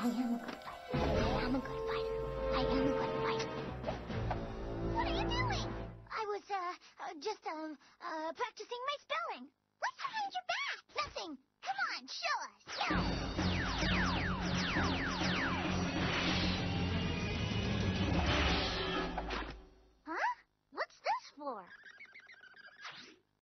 I am a good fighter. I am a good fighter. I am a good fighter. What are you doing? I was, uh, uh just, um, uh, practicing my spelling. What's behind your back? Nothing. Come on, show us.